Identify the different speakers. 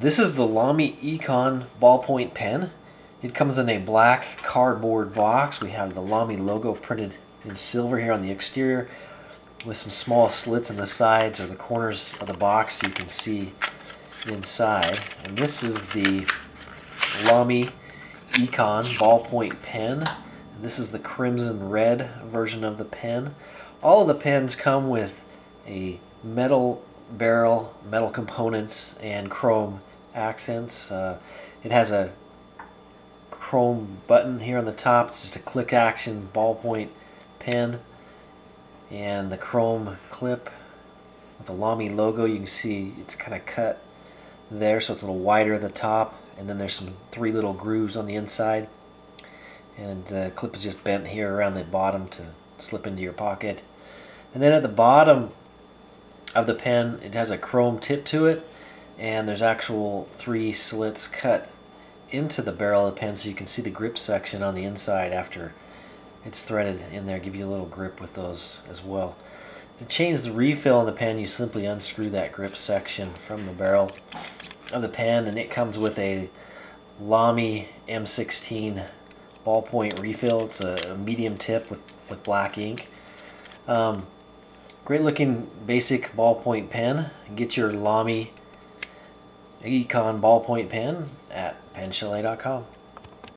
Speaker 1: This is the Lamy Econ ballpoint pen. It comes in a black cardboard box. We have the Lamy logo printed in silver here on the exterior with some small slits in the sides or the corners of the box so you can see inside. And this is the Lamy Econ ballpoint pen. This is the crimson red version of the pen. All of the pens come with a metal barrel, metal components, and chrome accents. Uh, it has a chrome button here on the top. It's just a click action ballpoint pen. And the chrome clip with the Lamy logo. You can see it's kind of cut there so it's a little wider at the top. And then there's some three little grooves on the inside. And the clip is just bent here around the bottom to slip into your pocket. And then at the bottom of the pen, it has a chrome tip to it, and there's actual three slits cut into the barrel of the pen so you can see the grip section on the inside after it's threaded in there. Give you a little grip with those as well. To change the refill in the pen, you simply unscrew that grip section from the barrel of the pen, and it comes with a Lamy M16 ballpoint refill. It's a medium tip with, with black ink. Um, Great looking basic ballpoint pen. Get your Lamy Econ ballpoint pen at penchalet.com.